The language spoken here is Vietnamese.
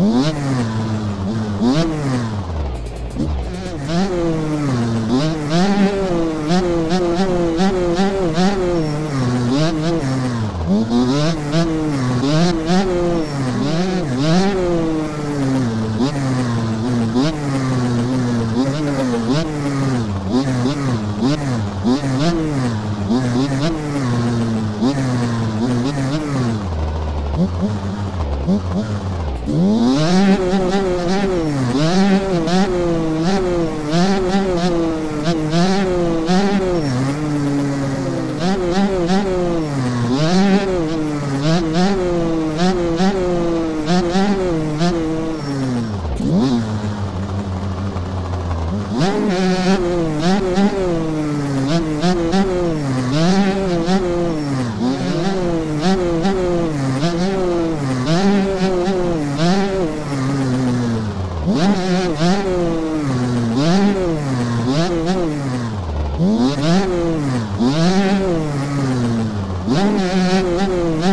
Oh, oh, oh. Mm-hmm. Mm-hmm.